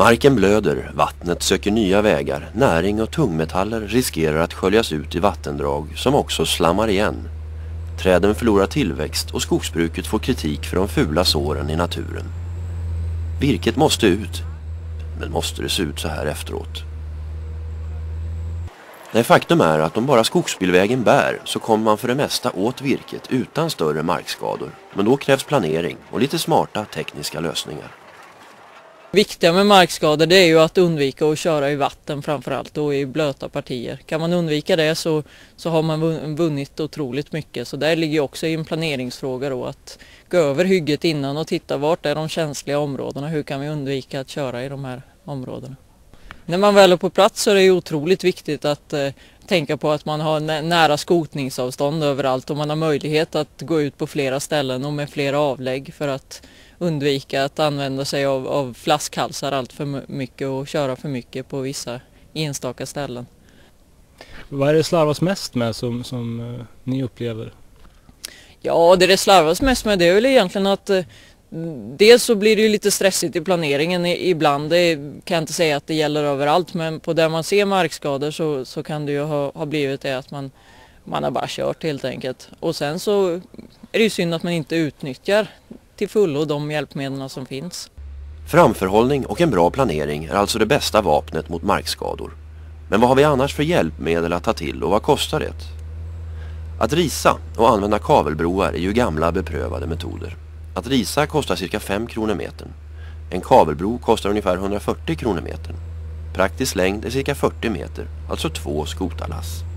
Marken blöder, vattnet söker nya vägar, näring och tungmetaller riskerar att sköljas ut i vattendrag som också slammar igen. Träden förlorar tillväxt och skogsbruket får kritik för de fula såren i naturen. Virket måste ut, men måste det se ut så här efteråt? Nej, faktum är att om bara skogsbilvägen bär så kommer man för det mesta åt virket utan större markskador. Men då krävs planering och lite smarta tekniska lösningar. Viktiga med markskador det är ju att undvika att köra i vatten framförallt och i blöta partier. Kan man undvika det så, så har man vunnit otroligt mycket. Så där ligger också i en planeringsfråga då att gå över hygget innan och titta vart är de känsliga områdena. Hur kan vi undvika att köra i de här områdena? När man väl är på plats så är det otroligt viktigt att eh, tänka på att man har nära skotningsavstånd överallt och man har möjlighet att gå ut på flera ställen och med flera avlägg för att undvika att använda sig av, av flaskhalsar allt för mycket och köra för mycket på vissa enstaka ställen. Vad är det slarvas mest med som, som uh, ni upplever? Ja, det det slarvas mest med det är väl egentligen att uh, Dels så blir det ju lite stressigt i planeringen ibland, det kan jag inte säga att det gäller överallt men på där man ser markskador så, så kan det ju ha, ha blivit det att man, man har bara kört helt enkelt. Och sen så är det ju synd att man inte utnyttjar till fullo de hjälpmedel som finns. Framförhållning och en bra planering är alltså det bästa vapnet mot markskador. Men vad har vi annars för hjälpmedel att ta till och vad kostar det? Att risa och använda kavelbroar är ju gamla beprövade metoder. Att risa kostar cirka 5 kronor metern. En kavelbro kostar ungefär 140 kronor metern. Praktisk längd är cirka 40 meter, alltså två skotarlass.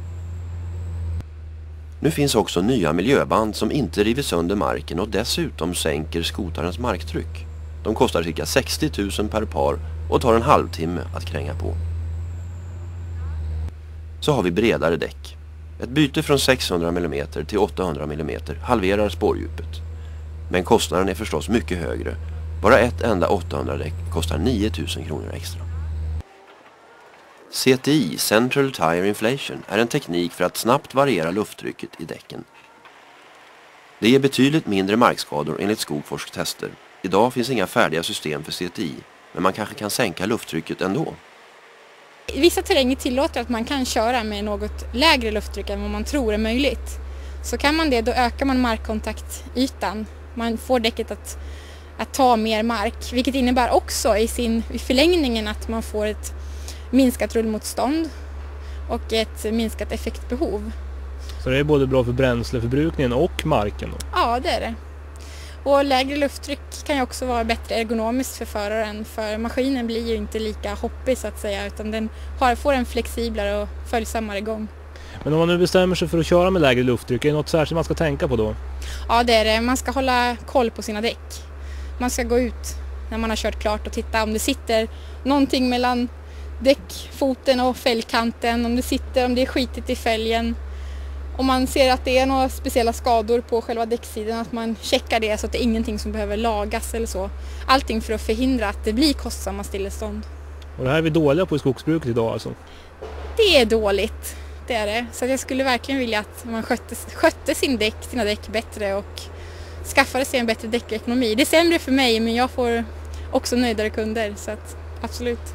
Nu finns också nya miljöband som inte river sönder marken och dessutom sänker skotarens marktryck. De kostar cirka 60 000 per par och tar en halvtimme att kränga på. Så har vi bredare däck. Ett byte från 600 mm till 800 mm halverar spårdjupet. Men kostnaden är förstås mycket högre. Bara ett enda 800-däck kostar 9000 kronor extra. CTI, Central Tire Inflation, är en teknik för att snabbt variera lufttrycket i däcken. Det ger betydligt mindre markskador enligt Skogforsk tester. Idag finns inga färdiga system för CTI, men man kanske kan sänka lufttrycket ändå. Vissa terränger tillåter att man kan köra med något lägre lufttryck än vad man tror är möjligt. Så kan man det, då ökar man markkontaktytan man får däcket att, att ta mer mark, vilket innebär också i, sin, i förlängningen att man får ett minskat rullmotstånd och ett minskat effektbehov. Så det är både bra för bränsleförbrukningen och marken? Då? Ja, det är det. Och lägre lufttryck kan ju också vara bättre ergonomiskt för föraren för maskinen blir ju inte lika hoppig så att säga utan den har, får en flexiblare och följsammare gång. Men om man nu bestämmer sig för att köra med lägre lufttryck, är det något särskilt man ska tänka på då? Ja det är det, man ska hålla koll på sina däck. Man ska gå ut när man har kört klart och titta om det sitter någonting mellan däckfoten och fälgkanten, om det sitter, om det är skitigt i fälgen. Om man ser att det är några speciella skador på själva däcksidan, att man checkar det så att det är ingenting som behöver lagas eller så. Allting för att förhindra att det blir kostsamma stillestånd. Och det här är vi dåliga på i skogsbruket idag alltså? Det är dåligt det är det. Så jag skulle verkligen vilja att man skötte, skötte sin däck, sina däck bättre och skaffade sig en bättre däckekonomi. Det är sämre för mig men jag får också nöjdare kunder så att absolut.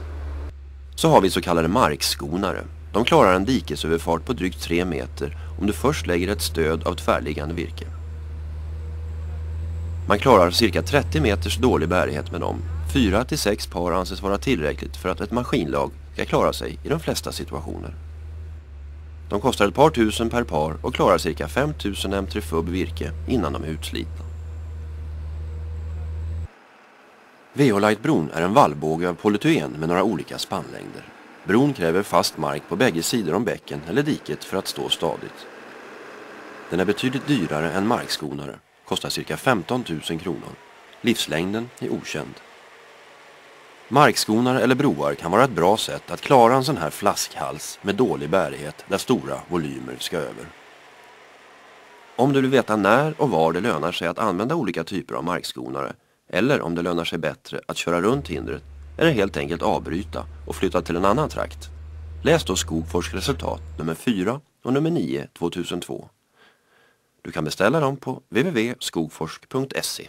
Så har vi så kallade markskonare. De klarar en dikesöverfart på drygt 3 meter om du först lägger ett stöd av tvärliggande virke. Man klarar cirka 30 meters dålig bärighet med dem. 4-6 par anses vara tillräckligt för att ett maskinlag ska klara sig i de flesta situationer. De kostar ett par tusen per par och klarar cirka 5000 M3FUB virke innan de är utslitna. VH-Light-bron är en vallbåge av polytyen med några olika spannlängder. Bron kräver fast mark på bägge sidor om bäcken eller diket för att stå stadigt. Den är betydligt dyrare än markskonare, kostar cirka 15 000 kronor. Livslängden är okänd. Markskonare eller broar kan vara ett bra sätt att klara en sån här flaskhals med dålig bärighet där stora volymer ska över. Om du vill veta när och var det lönar sig att använda olika typer av markskonare eller om det lönar sig bättre att köra runt hindret eller helt enkelt avbryta och flytta till en annan trakt. Läs då Skogforsk resultat nummer 4 och nummer 9 2002. Du kan beställa dem på www.skogforsk.se